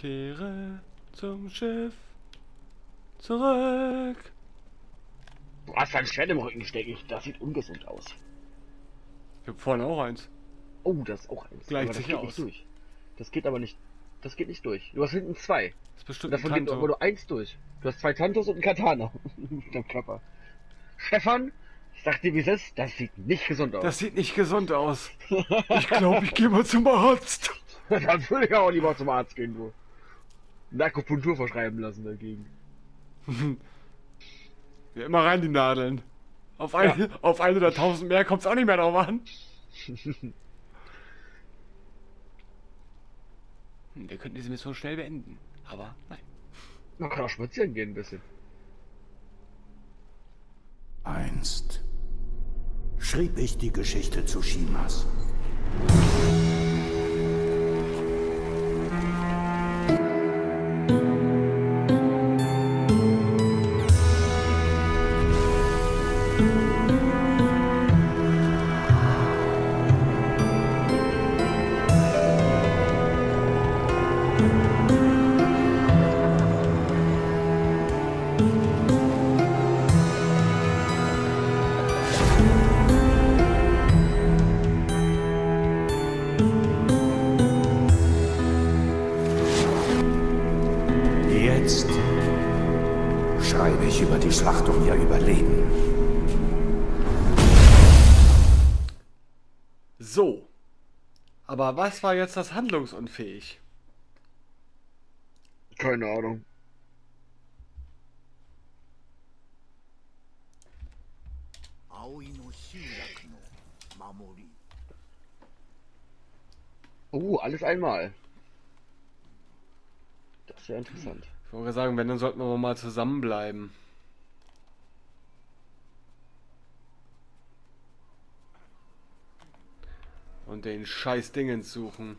Kehre zum Schiff zurück. Du hast ein Schwert im Rücken stecken. Das sieht ungesund aus. Ich hab vorne auch eins. Oh, das ist auch eins. Gleicht sich geht aus. durch. Das geht aber nicht. Das geht nicht durch. Du hast hinten zwei. Das ist Und bestimmt davon ein geht aber nur eins durch. Du hast zwei Tantos und einen Katana. Mit dem Körper. Stefan, ich sag dir wie es ist, das sieht nicht gesund aus. Das sieht nicht gesund aus. Ich glaube, ich gehe mal zum Arzt. Dann würde ich auch lieber zum Arzt gehen, du. Eine Akupunktur verschreiben lassen dagegen. Ja, immer rein die Nadeln. Auf, ein, auf ein oder tausend mehr kommt es auch nicht mehr drauf an. Wir könnten diese Mission schnell beenden. Aber nein. Man kann auch spazieren gehen ein bisschen. Einst schrieb ich die Geschichte Tsushimas. Jetzt Aber was war jetzt das handlungsunfähig? Keine Ahnung. Oh, alles einmal. Das ist ja interessant. Ich wollte sagen, wenn, dann sollten wir mal zusammenbleiben. Und den scheiß Dingens suchen.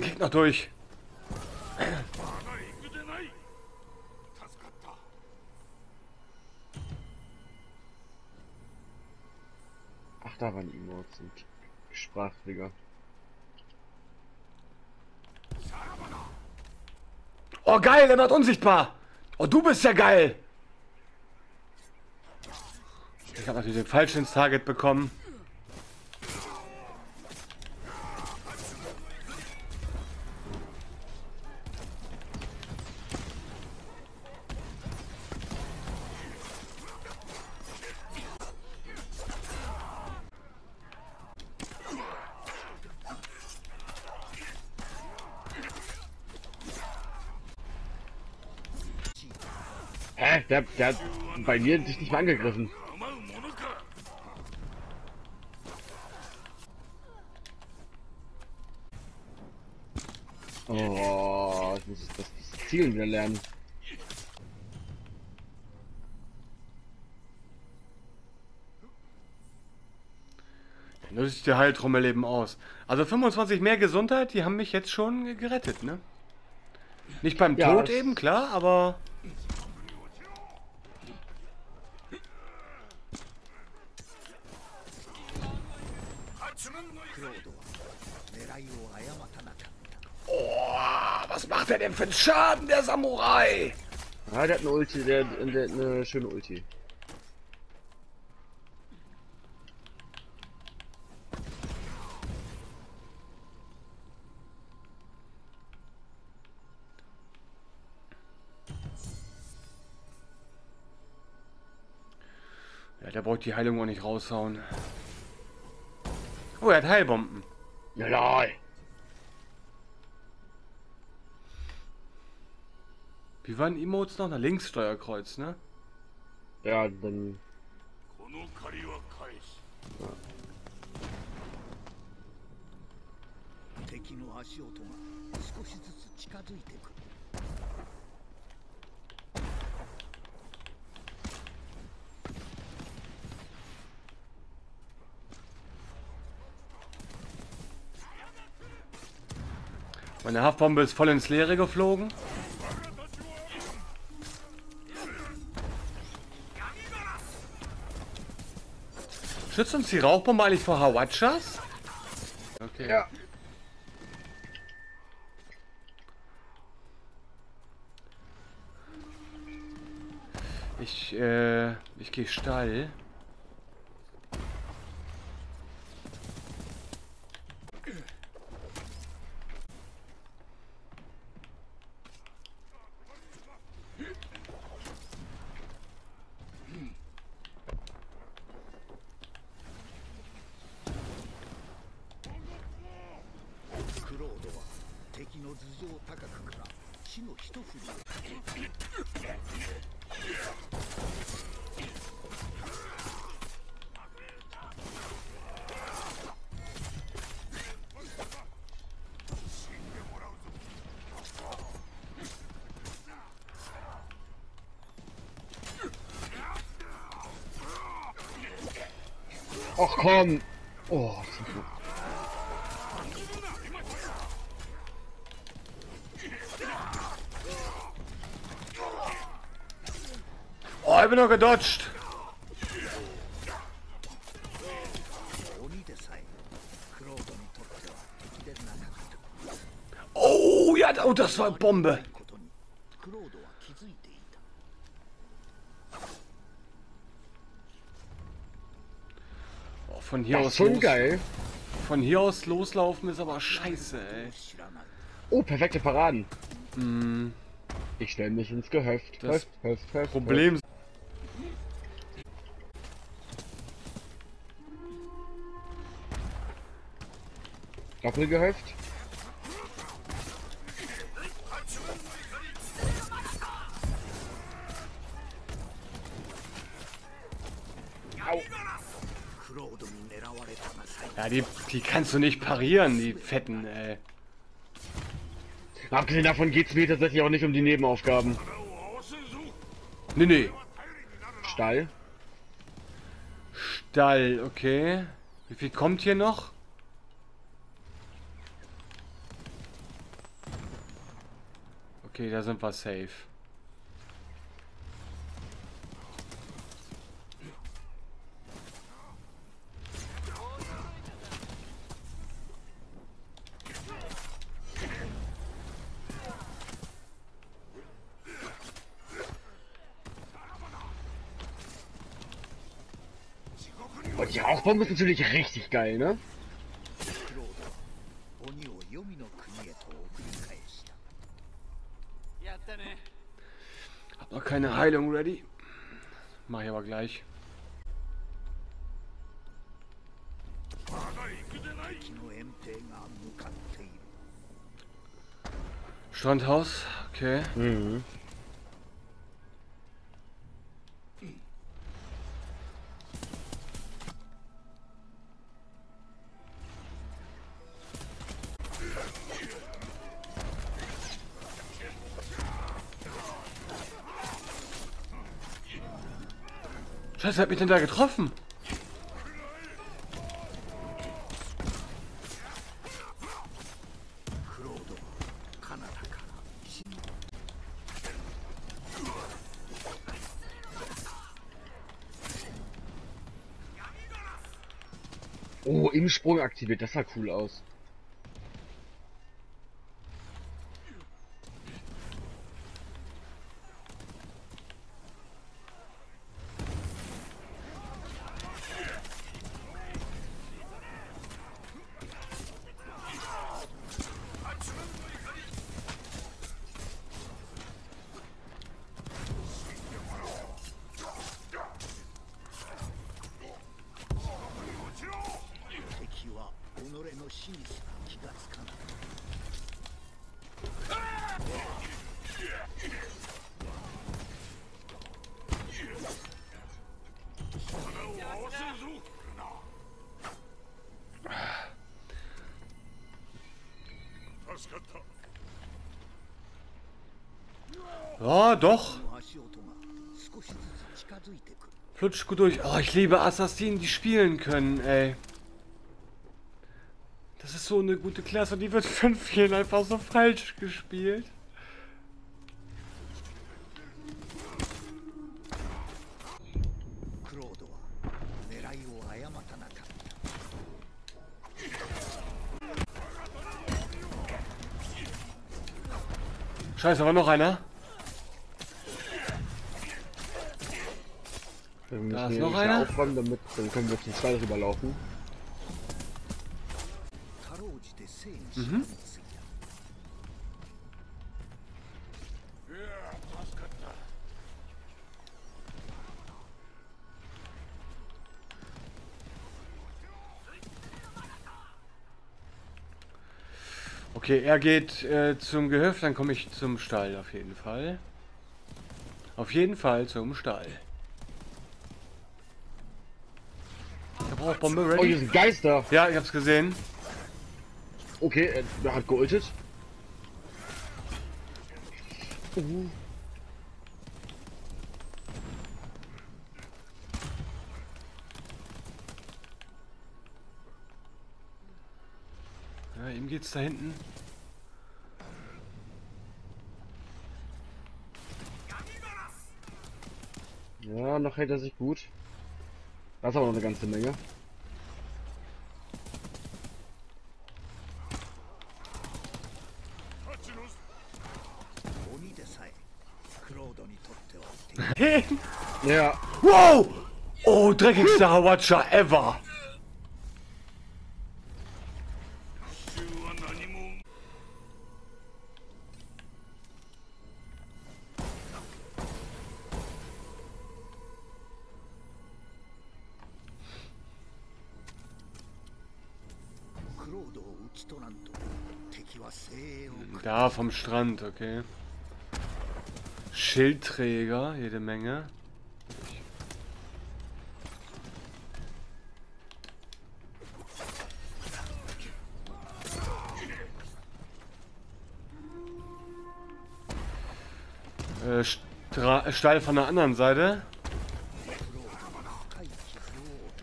Kriegt noch durch. Ach, da waren Emotes und Sprachtrigger. Oh, geil, er wird unsichtbar. Oh, du bist ja geil. Ich habe natürlich den falschen ins Target bekommen. Der, der hat bei mir dich nicht mal angegriffen. Oh, ich muss das, das Zielen wieder lernen. Dann sieht der Heiltrommel eben aus. Also 25 mehr Gesundheit, die haben mich jetzt schon gerettet, ne? Nicht beim Ja, Tod eben, klar, aber... was macht er denn für einen Schaden, der Samurai? Ah, der hat eine Ulti, der, der hat eine schöne Ulti. Ja, der braucht die Heilung auch nicht raushauen. Oh, er hat Heilbomben. Ja, lol. Wie waren Emotes noch? Nach links Steuerkreuz, ne? Ja, dann. Meine Haftbombe ist voll ins Leere geflogen. Schützt uns die Rauchbombe eigentlich vor Hawatschas? Okay. Ja. Ich, äh, ich gehe steil. ⁉ komm! Oh, Oh, ich bin noch gedodged. Oh ja, oh, das war Bombe. Hier das aus. Schon los. geil. Von hier aus loslaufen ist aber scheiße, ey. Oh, perfekte Paraden. Mm. Ich stelle mich ins Gehöft. Das Höft, Höft, Höft, Problem. Doppelgehöft. Ja, die, die kannst du nicht parieren, die Fetten, ey. Abgesehen davon geht es mir tatsächlich auch nicht um die Nebenaufgaben. Nee, nee. Stall. Stall, okay. Wie viel kommt hier noch? Okay, da sind wir safe. Bomben ist natürlich richtig geil, ne? Hab noch keine Heilung ready. Mach ich aber gleich. Strandhaus, okay. Mhm. Scheiße, hat mich denn da getroffen? Oh, im Sprung aktiviert, das sah cool aus. Klitschko durch. Oh, ich liebe Assassinen, die spielen können, ey. Das ist so eine gute Klasse, die wird von vielen einfach so falsch gespielt. Scheiße, war noch einer. Dann da ist noch einer. Aufräumen, damit, dann können wir zum Stall rüberlaufen. Mhm. Okay, er geht äh, zum Gehöft, dann komme ich zum Stall auf jeden Fall. Auf jeden Fall zum Stall. Brauche Bombe Oh, hier ready. sind Geister! Ja, ich hab's gesehen. Okay, er, er hat geultet. Ja, ihm geht's da hinten. Ja, noch hält er sich gut. Das ist aber noch eine ganze Menge. ja. Wow! Oh, dreckigster Hawatscha ever! Strand, okay. Schildträger, jede Menge. Äh, Stra Stall von der anderen Seite.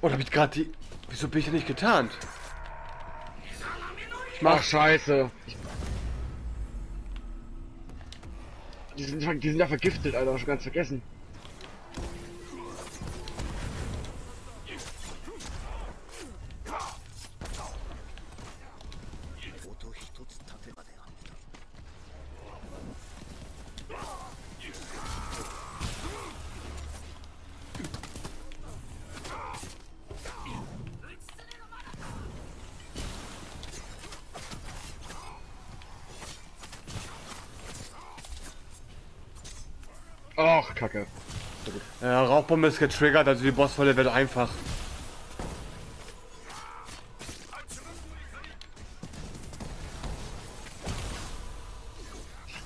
Oh, da hab ich gerade die. Wieso bin ich denn nicht getarnt? Ich mach ach scheiße. Die sind, die sind ja vergiftet, Alter, schon ganz vergessen.「Rauchbombe ist getriggert, also die Bossfalle wird einfach.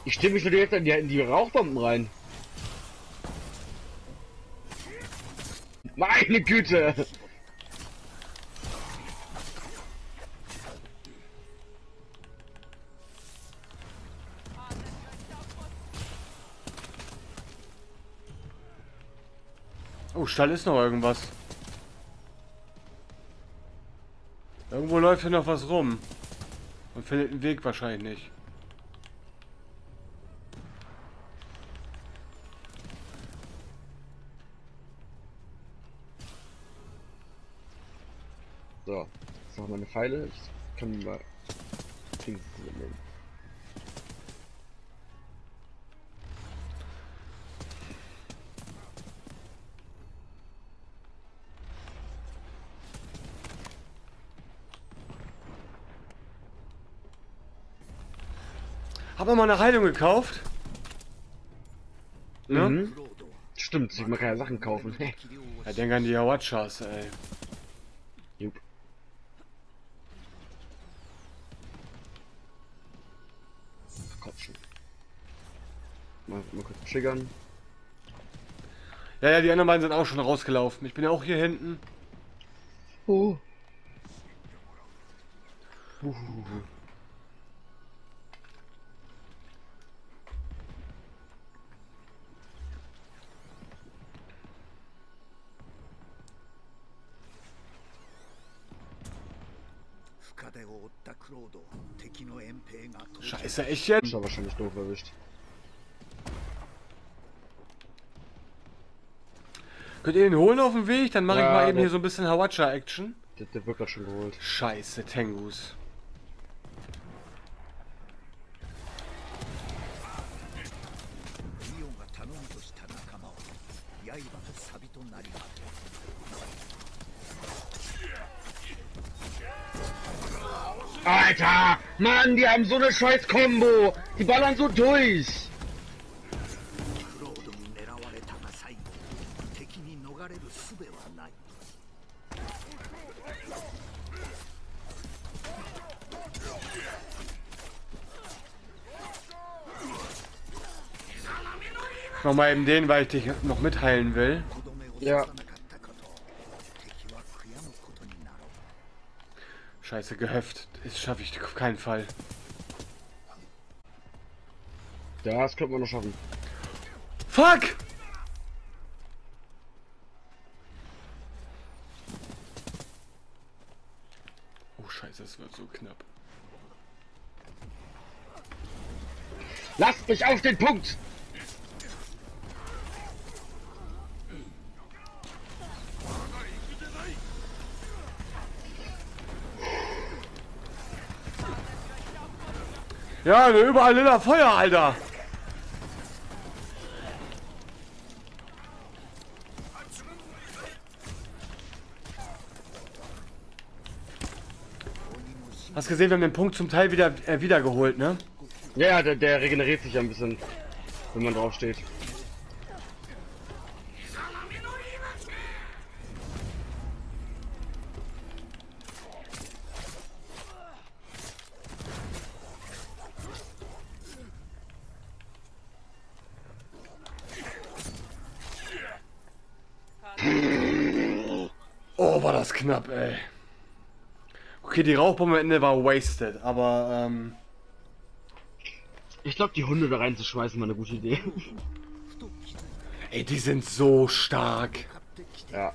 Ich stimme mich nur direkt in die, in die Rauchbomben rein. Meine Güte! Stall ist noch irgendwas. Irgendwo läuft hier noch was rum. Und findet einen Weg wahrscheinlich. So, jetzt noch meine Pfeile. Ich kann mal Dings nehmen. Hab mal eine Heilung gekauft. Ne? Mhm. Stimmt, sieht man ja Sachen kaufen. ja, denk an die Watchers, ey. Jupp. Kotzen. Mal, mal kurz triggern. Ja, ja, die anderen beiden sind auch schon rausgelaufen. Ich bin ja auch hier hinten. Oh. Uh. ist er echt jetzt? Ich habe wahrscheinlich doof erwischt. Könnt ihr den holen auf dem Weg? Dann mache ja, ich mal eben hier so ein bisschen Hawacha-Action. Der, der wird gerade schon geholt. Scheiße, Tengus. Mann, die haben so eine scheiß Combo. Die ballern so durch. Nochmal eben den, weil ich dich noch mitheilen will. Ja. Scheiße, gehöft. Das schaffe ich auf keinen Fall. Das könnte man noch schaffen. Fuck! Oh Scheiße, es wird so knapp. Lasst mich auf den Punkt! Ja, überall lila Feuer, Alter! Hast gesehen, wir haben den Punkt zum Teil wieder äh, wiedergeholt, ne? Ja, der, der regeneriert sich ja ein bisschen, wenn man drauf steht. ab, ey. Okay, die Rauchbombe Ende war wasted, aber ähm. Ich glaube, die Hunde da reinzuschmeißen war eine gute Idee. Ey, die sind so stark. Ja.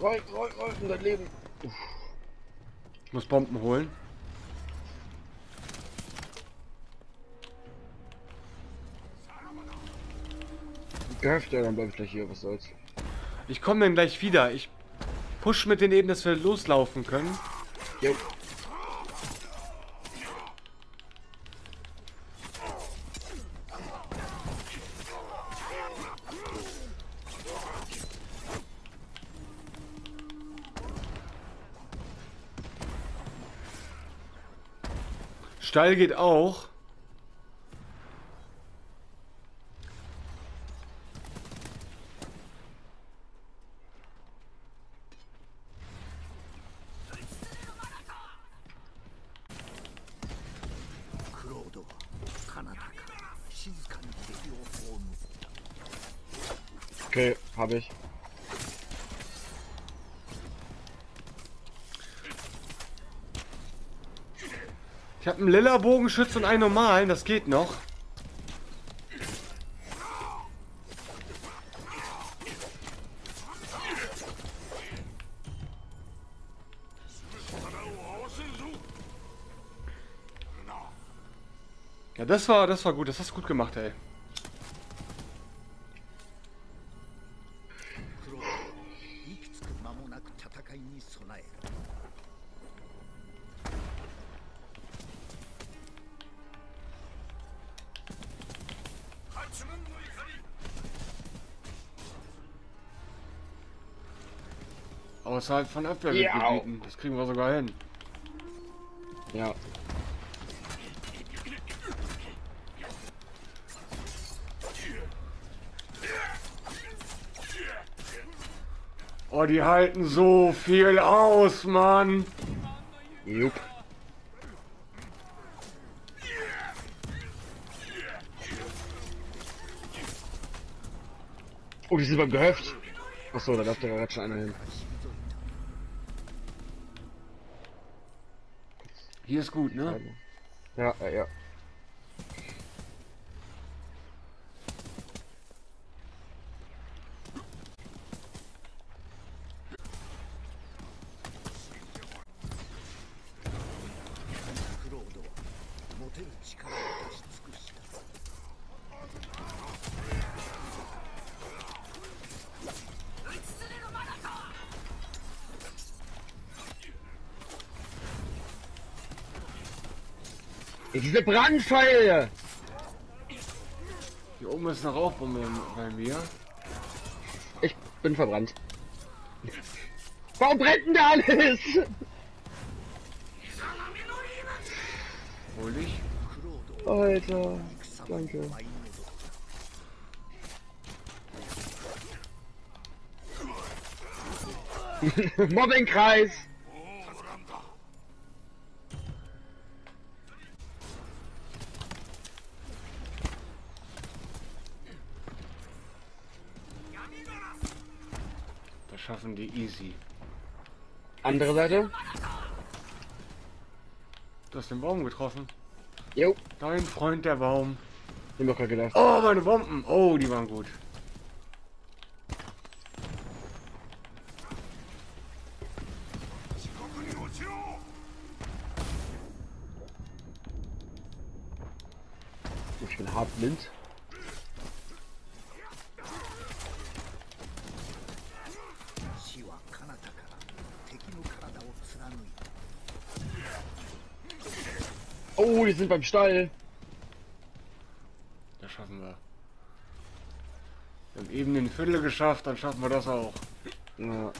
Roll, roll, roll, dein Leben. Uff. Ich muss Bomben holen. Ja, dann bleib ich gleich hier, was soll's. Ich komme dann gleich wieder. Ich push mit denen eben, dass wir loslaufen können. Jo. Stall geht auch.「einen lila Bogenschütz und einen normalen. Das geht noch. Ja, das war, das war gut. Das hast du gut gemacht, ey. Außerhalb von Abwehrgebieten. Das kriegen wir sogar hin. Ja. Oh, die halten so viel aus, Mann. Jupp. Oh, die sind beim Gehöft. Achso, da läuft ja gerade schon einer hin. Hier ist gut, ne? Ja, ja, eine Brandpfeile! Hier oben ist eine Rauchbombe bei mir. Ich bin verbrannt. Warum brennt denn da alles? Hol dich. Alter, danke. Mobbingkreis! Die easy. Andere Seite? Du hast den Baum getroffen. Jo, Dein Freund der Baum. ich gerade gedacht. Oh, meine Bomben. Oh, die waren gut. Beim Stall. Das schaffen wir. Wir haben eben den Viertel geschafft, dann schaffen wir das auch. Ja.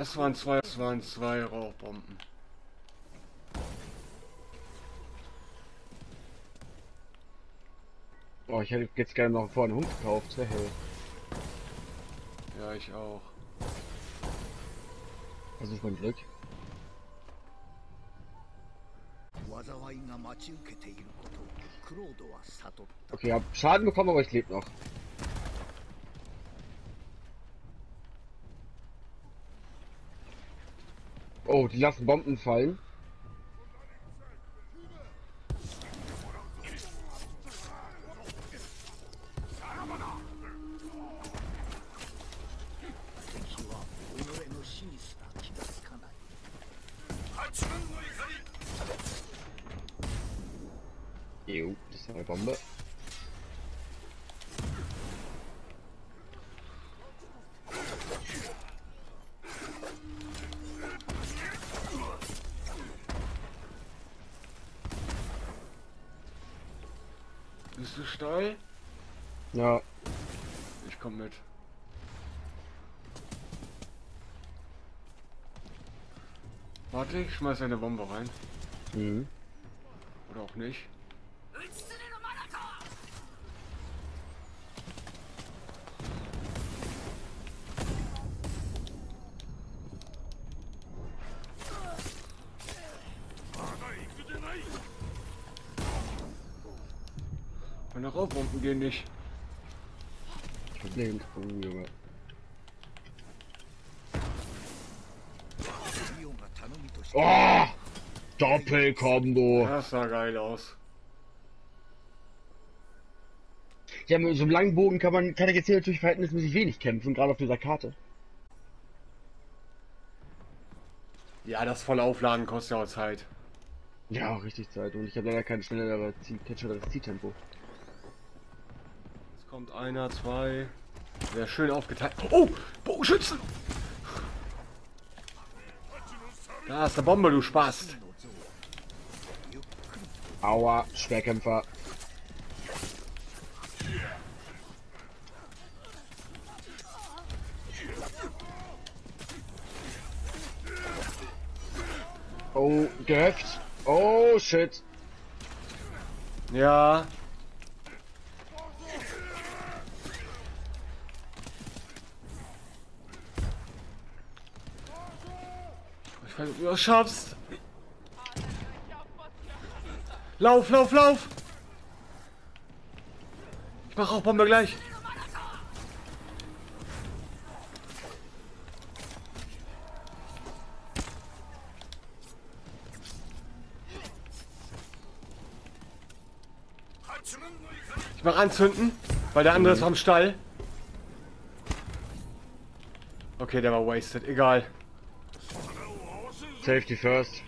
Das waren zwei, das waren zwei Rauchbomben. Oh, ich hätte jetzt gerne noch vorne einen Hund gekauft, sehr hell. Ja, ich auch. Also das ist mein Glück. Okay, hab Schaden bekommen, aber ich lebe noch. Oh, die lassen Bomben fallen. Jo, das ist eine Bombe. Steil? Ja, Ich komm mit. Warte, ich schmeiß eine Bombe rein. mhm. Oder auch nicht. Lebensbogen, Junge. Oh! Doppelkombo! Das sah geil aus. Ja, mit so einem langen Bogen kann man, kann er jetzt hier natürlich verhältnismäßig wenig kämpfen, gerade auf dieser Karte. Ja, das volle Aufladen kostet ja auch Zeit. Ja, auch richtig Zeit. Und ich habe leider kein schnelleres Zieltempo. Jetzt kommt einer, zwei, sehr schön aufgeteilt. Oh! Bogenschützen! Da ist eine Bombe, du Spast. Aua, Schwerkämpfer. Oh, gehöft. Oh, shit. Ja. Ob du das schaffst. Lauf, lauf, lauf! Ich mach auch Bombe gleich. Ich mach anzünden, weil der andere ist am Stall. Okay, der war wasted. Egal. Safety first.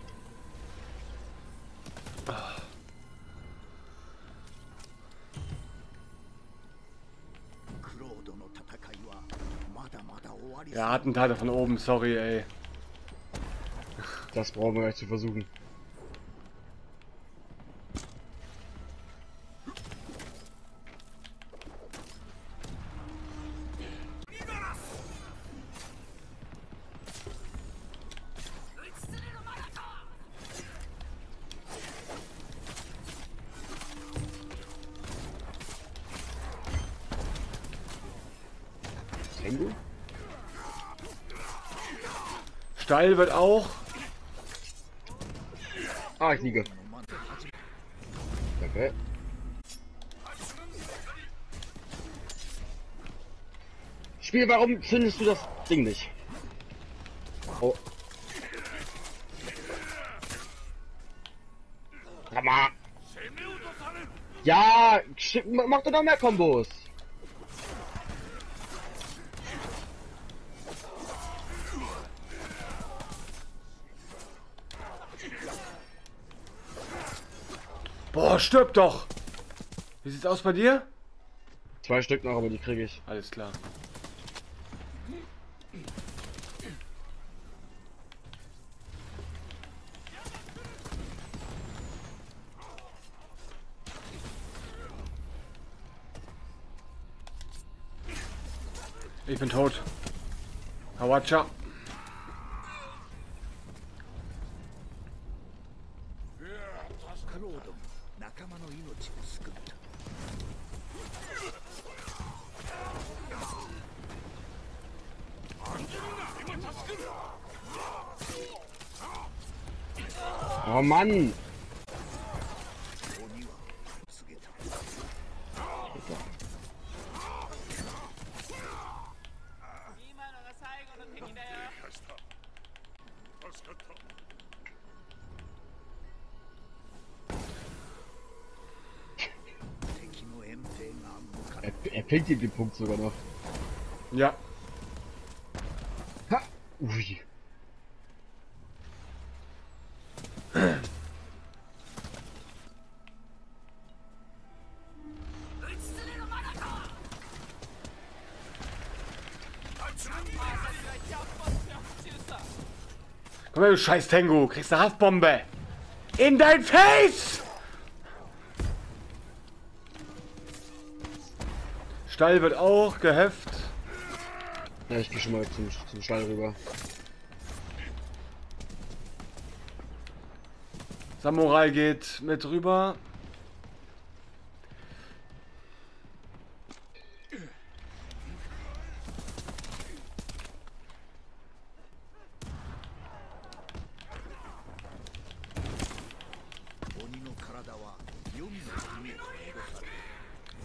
Ja, Attentate von oben, sorry, ey. Das brauchen wir gleich zu versuchen. Steil wird auch. Ah, ich liege. Danke. Spiel, warum zündest du das Ding nicht? Oh. Ja, mach doch noch mehr Kombos. Stirb doch! Wie sieht's aus bei dir? Zwei Stück noch, aber die kriege ich. Alles klar. Ich bin tot. Hawacha. Mann! Er, pinkt fängt ihm den Punkt sogar noch. Ja. Ha! Ui. Komm her, du scheiß Tengu. Kriegst eine Haftbombe. In dein Face! Stall wird auch gehefft. Ja, ich geh schon mal zum, zum Stall rüber. Samurai geht mit rüber.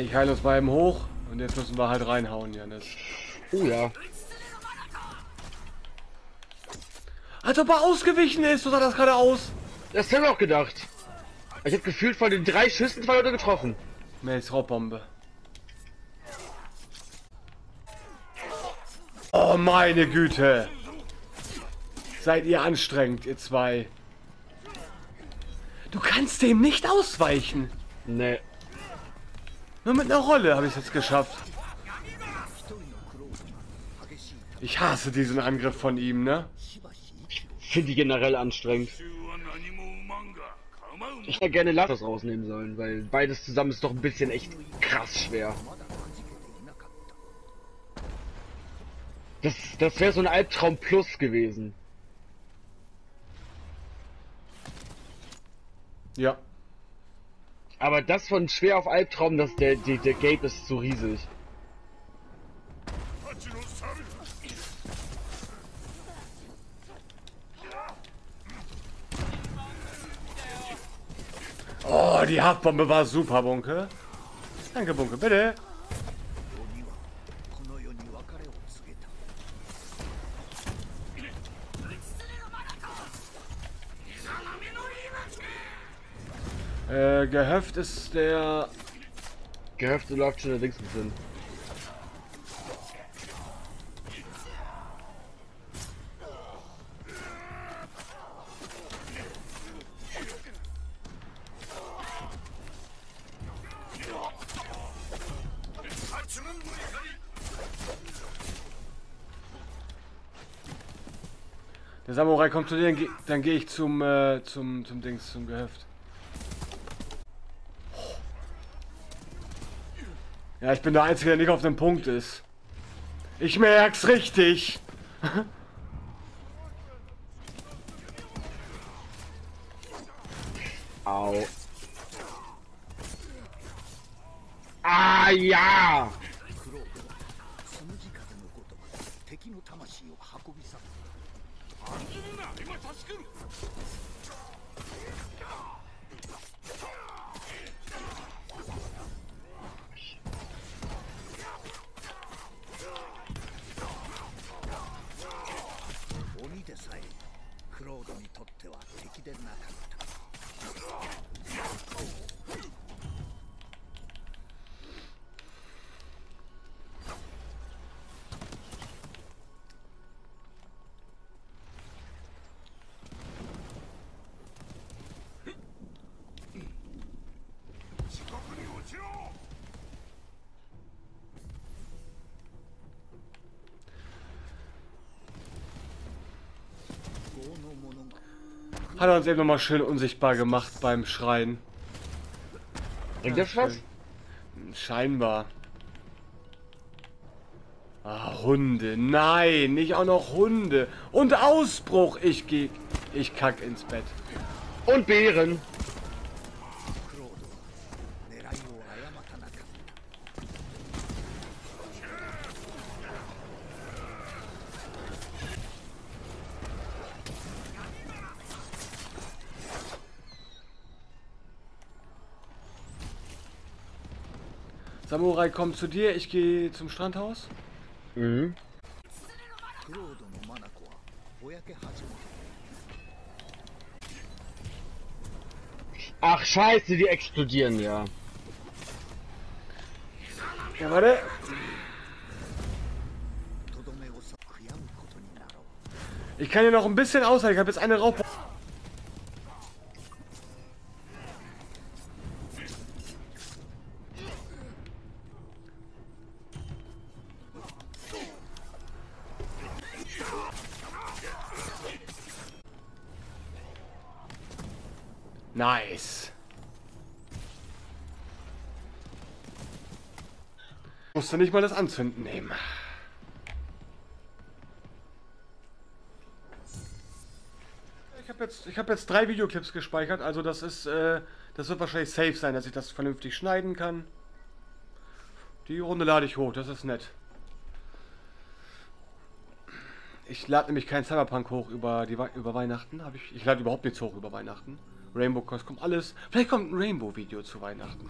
Ich heile uns bei ihm hoch. Und jetzt müssen wir halt reinhauen, Janis. Oh ja. Als ob er ausgewichen ist. So sah das gerade aus. Das hätte ich auch gedacht. Ich hab gefühlt von den drei Schüssen zwei Leute getroffen. Mace Raubbombe. Oh meine Güte. Seid ihr anstrengend, ihr zwei. Du kannst dem nicht ausweichen. Nee. Nur mit einer Rolle habe ich es jetzt geschafft. Ich hasse diesen Angriff von ihm, ne? Finde ich generell anstrengend. Ich hätte gerne Latas rausnehmen sollen, weil beides zusammen ist doch ein bisschen echt krass schwer. Das, das wäre so ein Albtraum Plus gewesen. Ja. Aber das von schwer auf Albtraum, das, der, der, der Gate ist zu riesig. Oh, die Haftbombe war super, Bunke. Danke, Bunke, bitte. Gehöft ist der... Gehöfte läuft schon der Dings mit hin. Der Samurai kommt zu dir, dann gehe geh ich zum, äh, zum, zum Dings, zum Gehöft. Ja, ich bin der Einzige, der nicht auf dem Punkt ist. Ich merk's richtig. Au. Ah ja! Hat er uns eben nochmal schön unsichtbar gemacht beim Schreien. Bringt das was? Scheinbar. Ah, Hunde. Nein, nicht auch noch Hunde. Und Ausbruch. Ich geh. Ich kack ins Bett. Und Beeren. zwei kommen zu dir, ich gehe zum Strandhaus. Mhm. Ach scheiße, die explodieren ja. Ja, warte. Ich kann hier noch ein bisschen aushalten. Ich habe jetzt eine Raupe. Musste nicht mal das Anzünden nehmen. Ich habe jetzt, ich hab jetzt drei Videoclips gespeichert, also das ist, äh, das wird wahrscheinlich safe sein, dass ich das vernünftig schneiden kann. Die Runde lade ich hoch, das ist nett. Ich lade nämlich keinen Cyberpunk hoch über, die, über Weihnachten. Hab ich ich lade überhaupt nichts hoch über Weihnachten. Rainbow Quest kommt alles. Vielleicht kommt ein Rainbow-Video zu Weihnachten.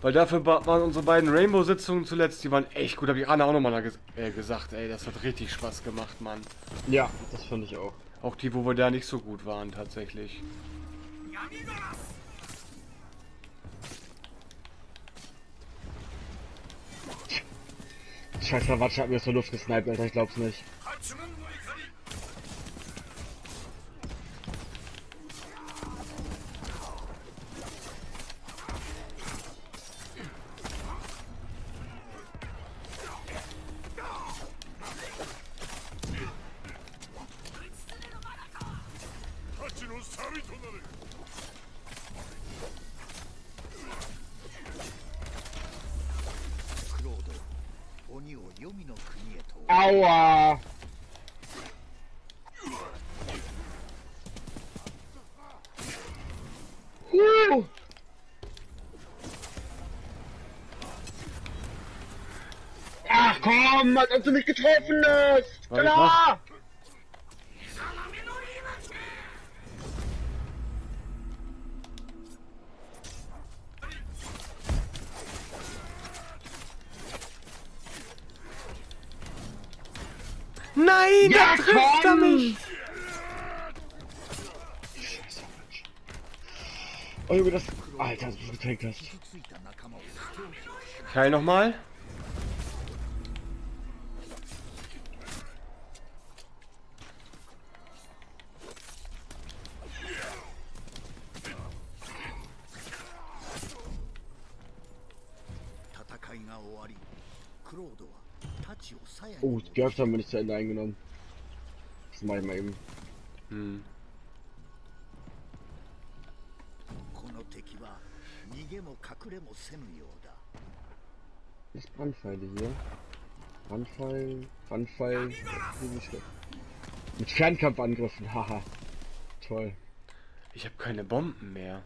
Weil dafür waren unsere beiden Rainbow-Sitzungen zuletzt, die waren echt gut. Habe ich Anna auch nochmal ges äh, gesagt. Ey, das hat richtig Spaß gemacht, Mann. Ja, das finde ich auch. Auch die, wo wir da nicht so gut waren, tatsächlich. Scheiß Watsche hat mir aus der Luft gesniped, Alter, ich glaub's nicht. du mich getroffen hast! Klar! Nein, ja, da trifft komm. er mich! Oh Junge, das... Alter, was du gekriegt hast. Keil nochmal. Oh, die Jobs haben wir nicht zu Ende eingenommen. Das mache ich mal eben. Hm. Das Brandpfeile hier. Brandpfeil, Brandpfeil, Mit Fernkampfangriffen, haha. Toll. Ich habe keine Bomben mehr.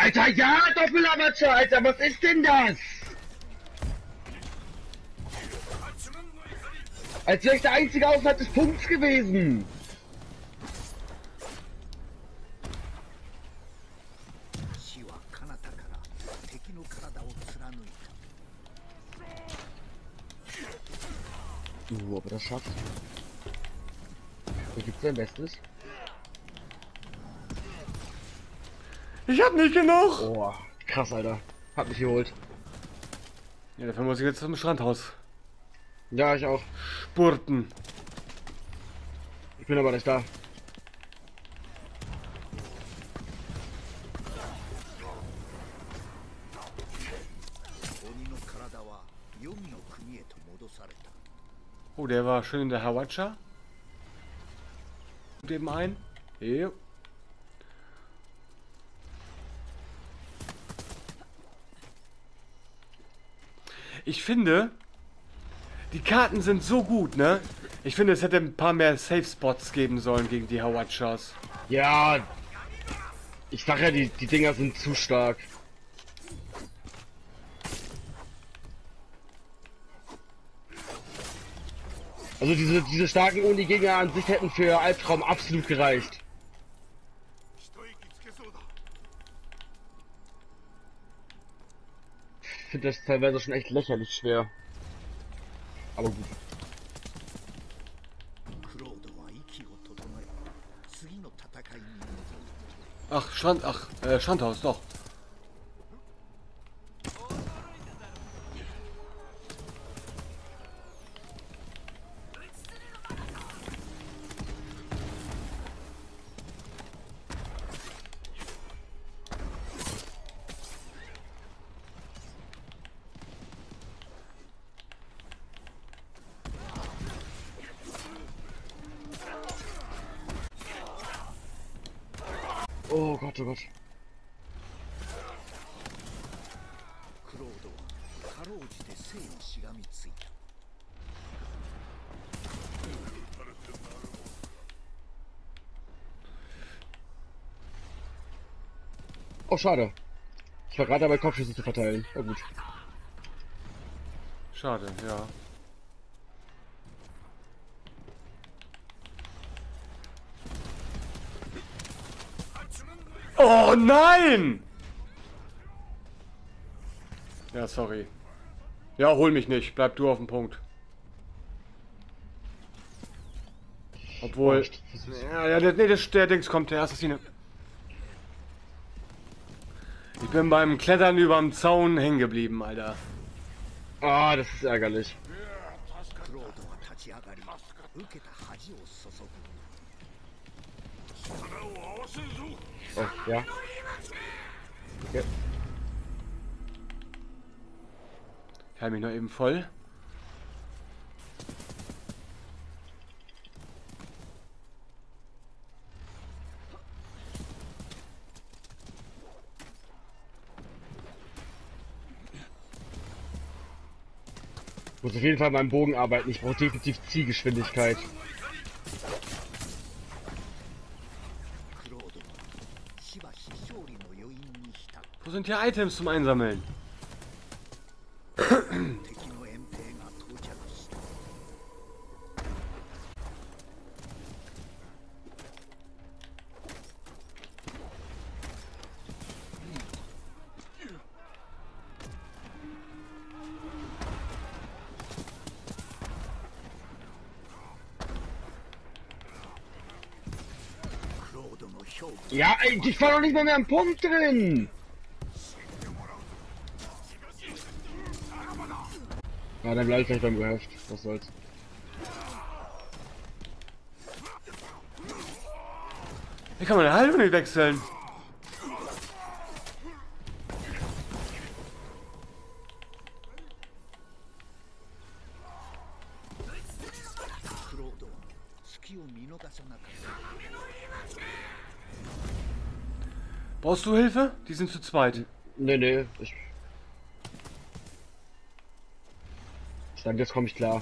Alter, ja, Doppelamateur, Alter, was ist denn das? Als wäre ich der einzige außerhalb des Punkts gewesen. Uh, aber das schafft. Da gibt's sein Bestes. Ich hab nicht genug. Boah, krass, Alter. Hat mich geholt. Ja, dafür muss ich jetzt zum Strandhaus. Ja, ich auch. Spurten. Ich bin aber nicht da. Oh, der war schön in der Hawatscha. Dem ein. Jo. Ich finde, die Karten sind so gut, ne? Ich finde, es hätte ein paar mehr Safe Spots geben sollen gegen die Hawachas. Ja. Ich sag ja, die, die Dinger sind zu stark. Also diese, diese starken Uni-Gegner an sich hätten für Albtraum absolut gereicht. finde das teilweise schon echt lächerlich schwer. Aber gut. Ach, Schand, ach, äh, Schandhaus, doch. Schade. Ich war gerade dabei, Kopfschüsse zu verteilen. Oh gut. Schade, ja. Oh nein! Ja, sorry. Ja, hol mich nicht. Bleib du auf dem Punkt. Obwohl. Ja, ja nee, der, der Dings kommt, der Assassine. Ich bin beim Klettern überm Zaun hängen geblieben, Alter. Ah, oh, das ist ärgerlich. Oh, ja. Okay. Ich halte mich noch eben voll. Ich Muss auf jeden Fall meinen Bogen arbeiten. Ich brauche definitiv Zielgeschwindigkeit. Wo sind hier Items zum Einsammeln? Ich war doch nicht mal mehr am Punkt drin. Ja, dann bleib ich gleich beim Gehöft. Was soll's. Hier kann man eine Haltung nicht wechseln. Brauchst du Hilfe? Die sind zu zweit. Nee, nee. Ich... Stand, jetzt komme ich klar.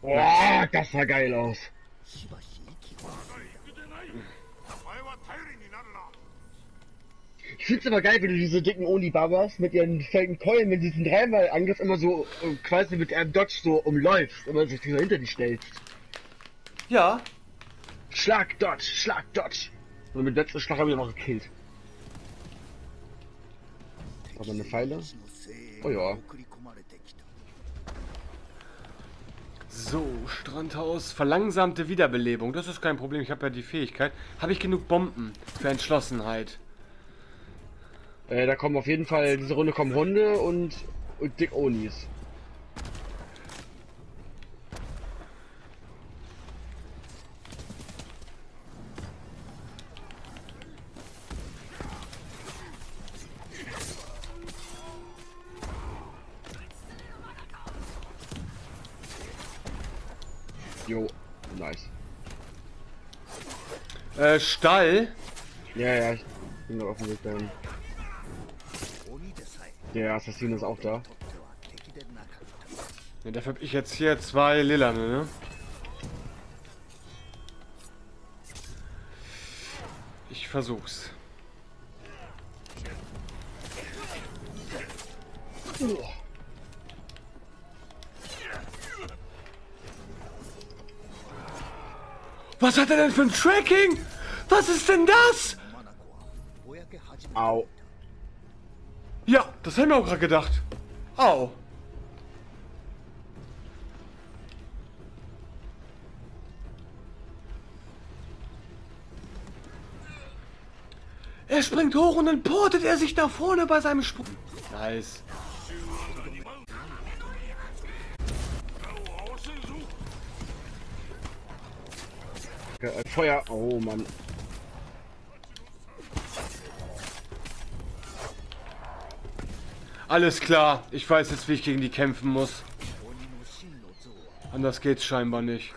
Boah, das sah geil aus. Ich find's aber geil, wenn du diese dicken Onibabas mit ihren fetten Keulen, wenn sie diesen Dreimal-Angriff immer so äh, quasi mit einem Dodge so umläufst, immer sich so hinter dich stellst. Ja. Schlag, Dodge, Schlag, Dodge. Und mit letzter Schlag habe ich noch gekillt. Aber eine Pfeile. Oh ja. So, Strandhaus, verlangsamte Wiederbelebung. Das ist kein Problem, ich habe ja die Fähigkeit. Habe ich genug Bomben für Entschlossenheit? Äh, da kommen auf jeden Fall, diese Runde kommen Hunde und, und Dick Onis. Jo, nice. Äh, Stall. Ja, ja, ich bin noch auf dem Weg dahin. Der Assassin ist auch da. Ja, dafür habe ich jetzt hier zwei Lilane, ne? Ich versuch's. Was hat er denn für ein Tracking? Was ist denn das? Au, das haben wir auch gerade gedacht. Au. Er springt hoch und dann portet er sich da vorne bei seinem Sprung. Nice. Feuer. Oh Mann. Alles klar, ich weiß jetzt, wie ich gegen die kämpfen muss. Anders geht's scheinbar nicht.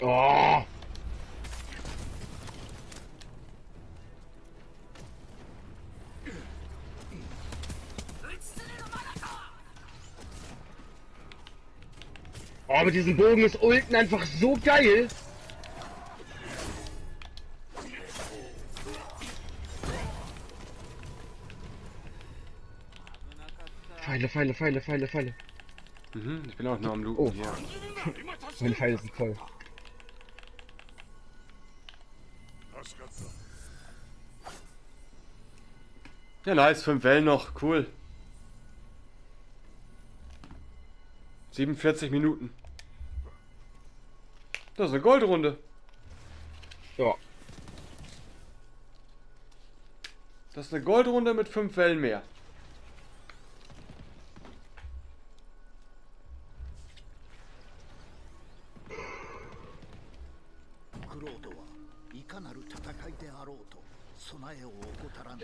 Oh. Oh, aber diesen Bogen ist Ulten einfach so geil. Pfeile, Pfeile, Pfeile, Pfeile, Pfeile. Mhm, ich bin auch nur am Looten Oh. hier. Meine Pfeile sind voll. Ja, nice. Fünf Wellen noch. Cool. 47 Minuten. Das ist eine Goldrunde. Ja. Das ist eine Goldrunde mit fünf Wellen mehr.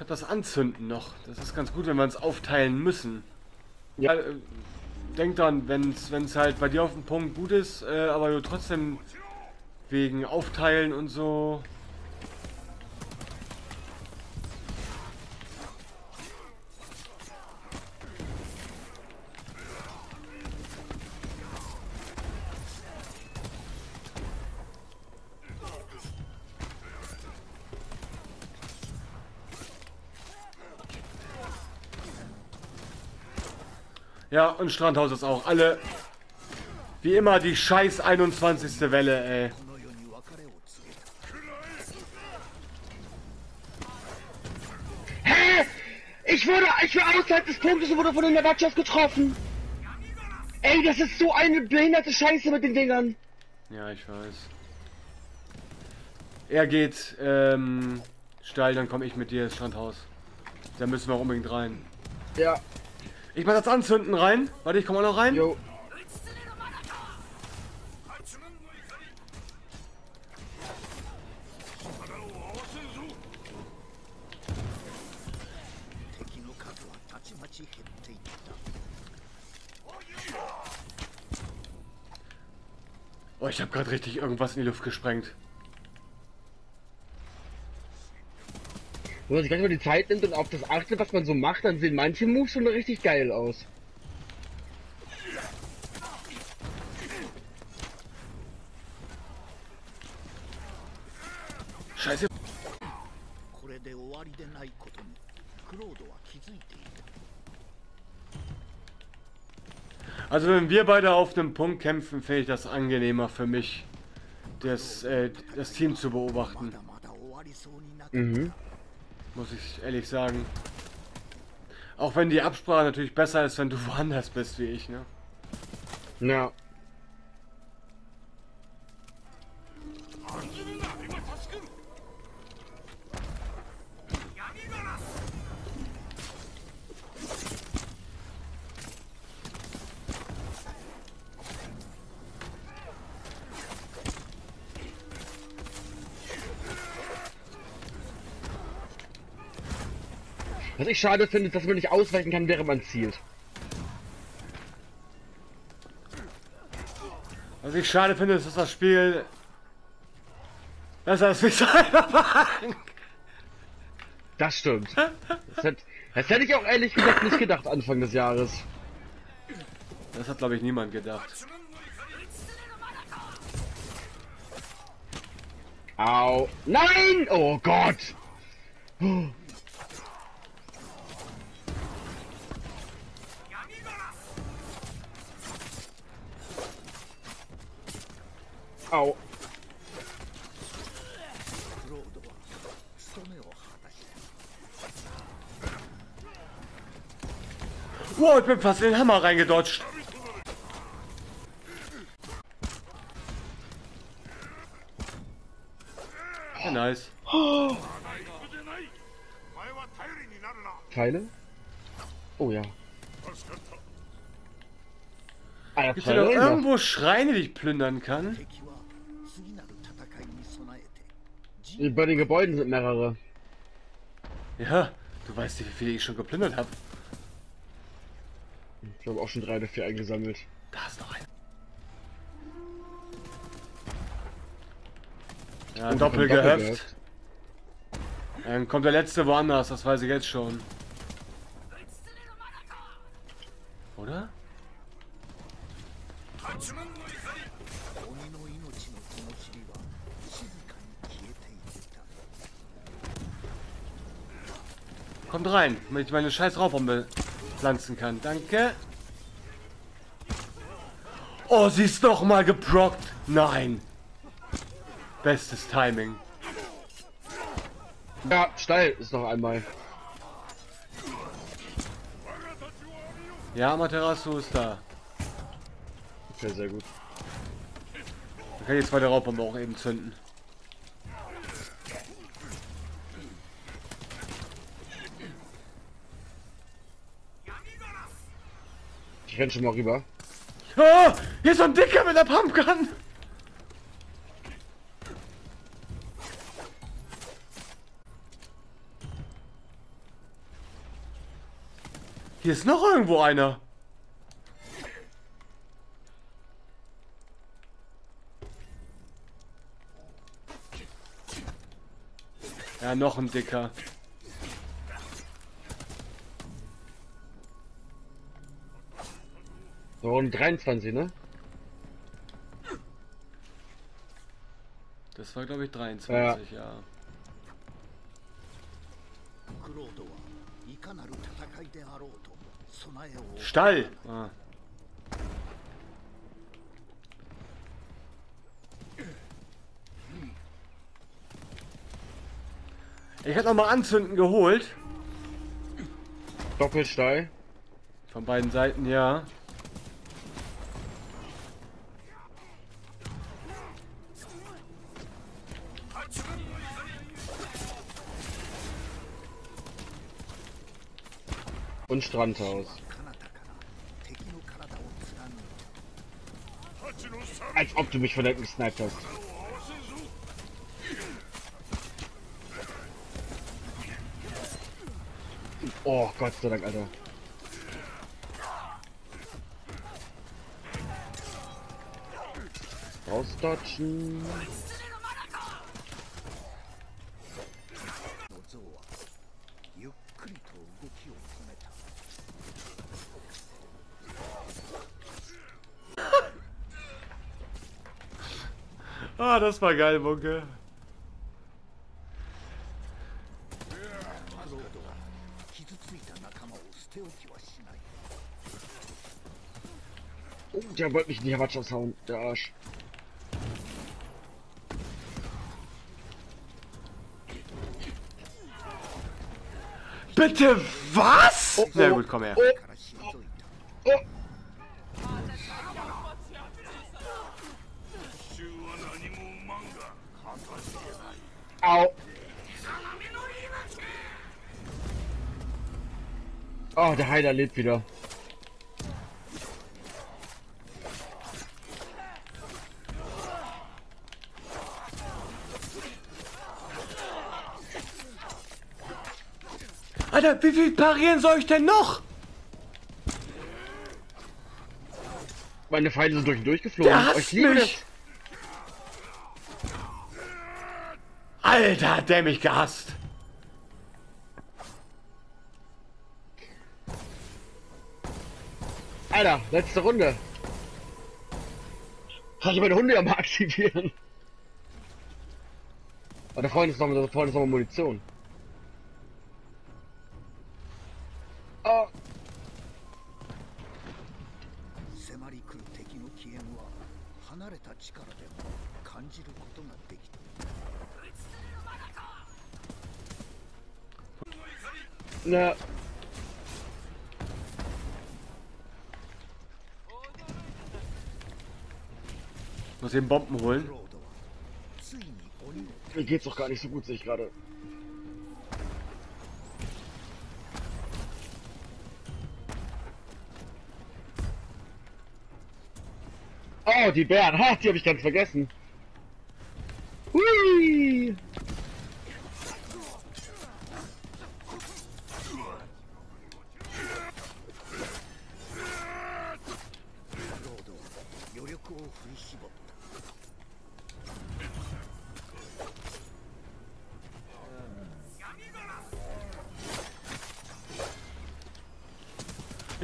Das Anzünden noch. Das ist ganz gut, wenn wir uns aufteilen müssen. Ja. Ja. Äh, denk dran, wenn es halt bei dir auf dem Punkt gut ist, äh, aber du trotzdem wegen Aufteilen und so. Ja, und Strandhaus ist auch. Alle. Wie immer die scheiß 21. Welle, ey. Hä? Ich wurde, ich war außerhalb des Punktes und wurde von den Navachas getroffen. Ey, das ist so eine behinderte Scheiße mit den Dingern. Ja, ich weiß. Er geht ähm, steil, dann komme ich mit dir ins Strandhaus. Da müssen wir unbedingt rein. Ja. Ich mach das Anzünden rein. Warte, ich komme noch rein. Jo. Oh, ich habe gerade richtig irgendwas in die Luft gesprengt. Wenn man sich manchmal die Zeit nimmt und auf das achtet, was man so macht, dann sehen manche Moves schon richtig geil aus. Scheiße. Also wenn wir beide auf einem Punkt kämpfen, finde ich das angenehmer für mich, das, äh, das Team zu beobachten. Mhm. Muss ich ehrlich sagen. Auch wenn die Absprache natürlich besser ist, wenn du woanders bist wie ich, ne? Ja. Was ich schade finde, ist, dass man nicht ausweichen kann, während man zielt. Was ich schade finde, ist, dass das Spiel besser ist wie Cyberpunk. Das stimmt. Das hätte, das hätte ich auch ehrlich gesagt nicht gedacht Anfang des Jahres. Das hat, glaube ich, niemand gedacht. Au. Nein! Oh Gott! Au. Wow, ich bin fast in den Hammer reingedodged. Ja, nice. Teile? Oh ja. Ah, Gibt es irgendwo Schreine, die ich plündern kann? Bei den Gebäuden sind mehrere. Ja, du weißt nicht, wie viele ich schon geplündert habe. Ich habe auch schon drei oder vier eingesammelt. Da ist noch ein. Ja, doppelt gehöft. gehöft. Dann kommt der letzte woanders, das weiß ich jetzt schon. Oder? Kommt rein, damit ich meine scheiß Raubbombe pflanzen kann. Danke. Oh, sie ist doch mal geprockt. Nein. Bestes Timing. Ja, steil ist noch einmal. Ja, Amaterasu ist da. Okay, sehr gut. Dann kann ich die zweite Raubbombe auch eben zünden. Ich renn schon mal rüber. Oh, hier ist so ein Dicker mit der Pumpgun. Hier ist noch irgendwo einer. Ja, noch ein Dicker. Warum 23, ne? Das war glaube ich 23, ja. ja. Stall! Ah. Ich hätte noch mal anzünden geholt. Doppelstall. Von beiden Seiten, ja. und Strandhaus. Als ob du mich von der gesniped hast. Oh Gott sei Dank, Alter. Rausdodgen. Ah, das war geil, Bunke. Oh, der wollte mich nicht die hauen, der Arsch. Bitte was? Oh, oh, Na gut, komm her. Oh. Der Heiler lebt wieder. Alter, wie viel parieren soll ich denn noch? Meine Feinde sind durch und durch geflogen. Der hasst mich. Alter, hat der mich gehasst. Alter, letzte Runde. Kann ich meine Hunde ja mal aktivieren? Oh, da vorne ist noch, da vorne ist noch mal Munition. Oh, 迫 Muss eben Bomben holen. Mir geht's doch gar nicht so gut, sehe ich gerade. Oh, die Bären. Ha, die habe ich ganz vergessen.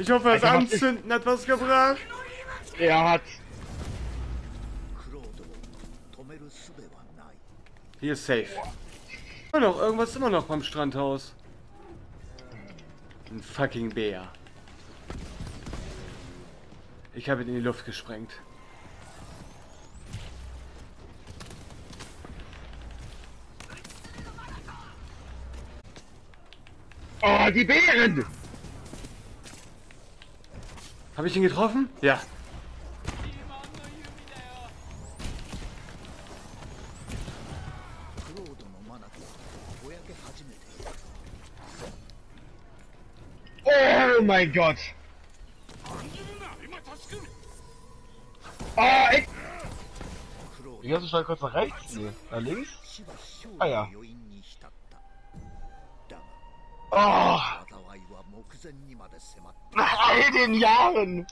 Ich hoffe, also das Anzünden hat was gebracht. Er hat. Hier ist safe. Immer noch, irgendwas immer noch beim Strandhaus. Ein fucking Bär. Ich habe ihn in die Luft gesprengt. Oh, die Bären! Habe ich ihn getroffen? Ja. Oh mein Gott! Ah, ich... Ich hab's schon kurz nach rechts. Nee, nach links? Ah ja. Oh! Nach all den Jahren!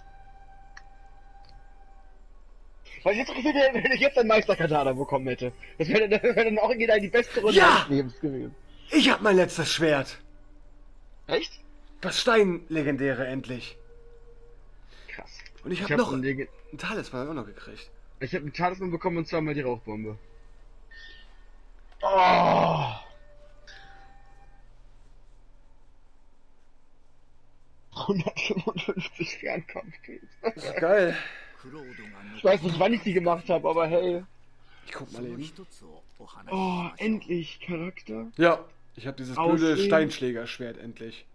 Was jetzt hätte, wenn ich jetzt einen Meisterkatana bekommen hätte. Das wäre das wäre dann original die beste Runde Ja! meines Lebens gewesen. Ich habe mein letztes Schwert. Echt? Das Steinlegendäre endlich. Krass. Und ich Ich habe habe noch einen, einen Leg- Talisman auch noch gekriegt. ich hab einen Talisman bekommen und zweimal die Rauchbombe. Oh. 155 Fernkampfkills. Geil. Ich weiß nicht, wann ich die gemacht habe, aber hey. Ich guck mal eben. Oh, endlich Charakter. Ja, ich habe dieses blöde Steinschlägerschwert endlich.